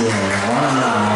của